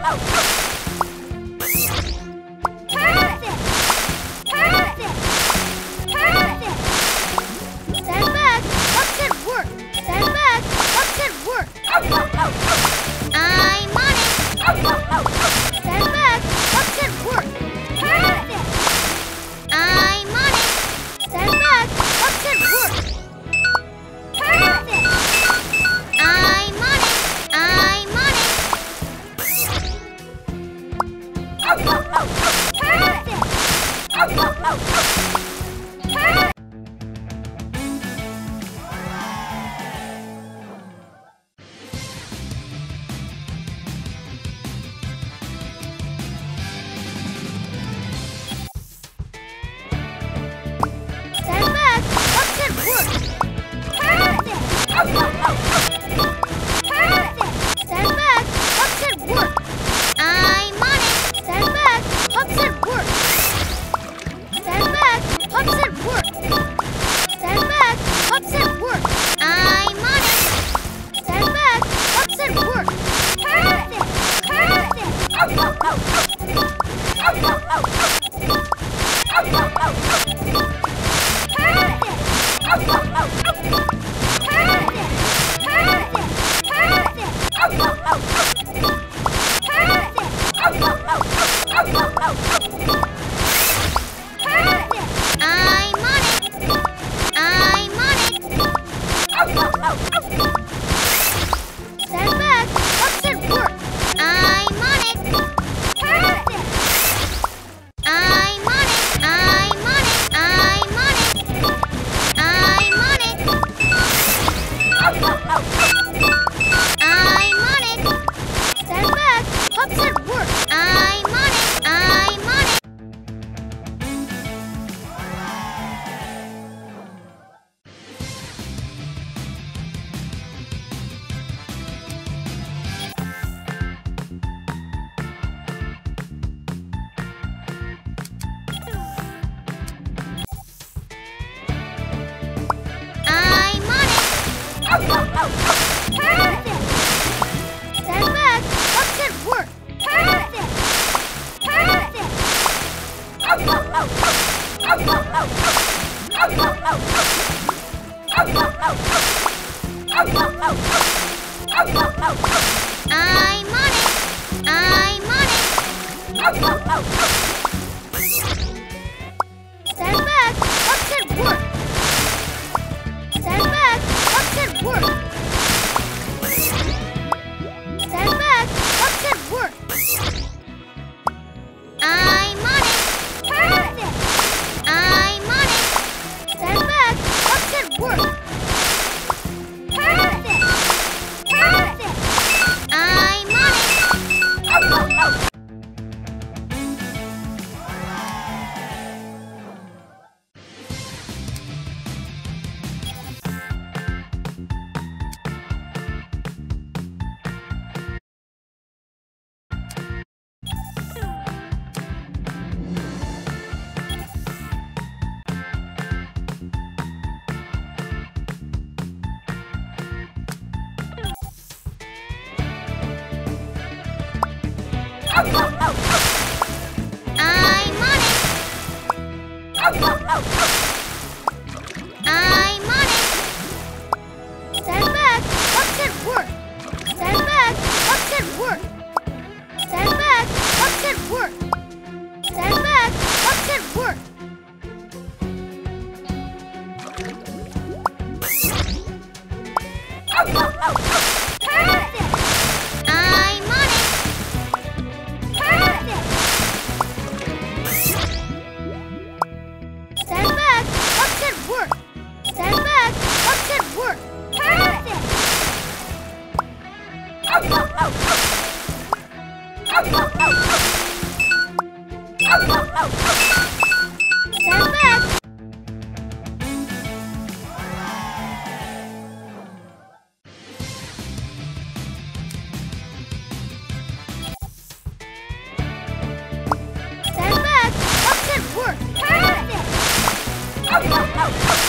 Oh! Oh! I'm on it! Stand back! Work! Stand back! Work! Stand back! Work! Stand back! Work! Oh, oh. oh. ハハハハ!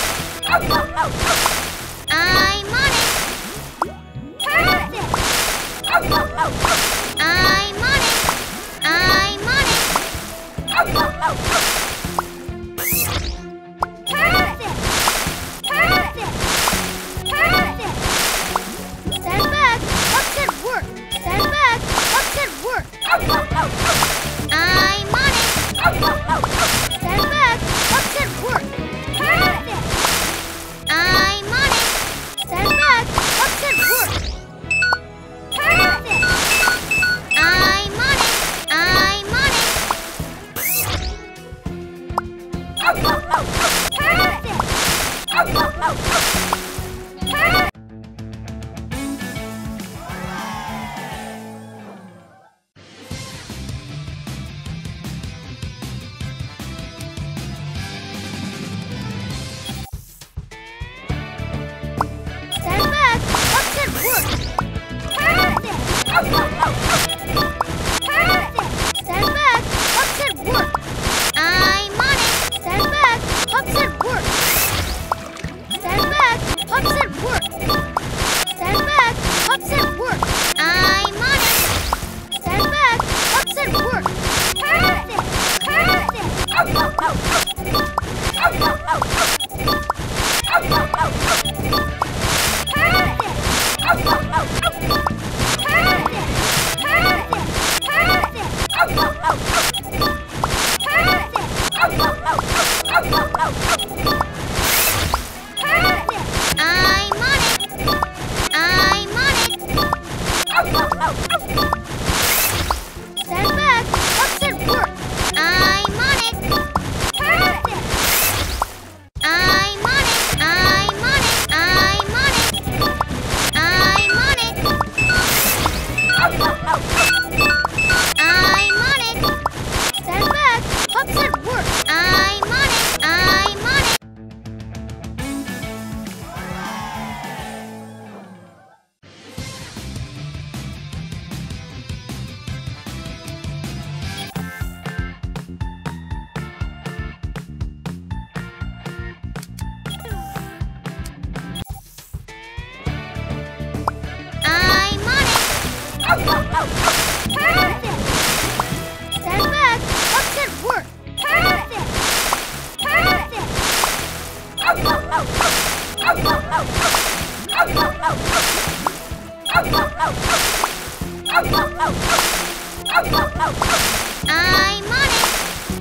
I'm on it.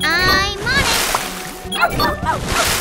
I'm on it.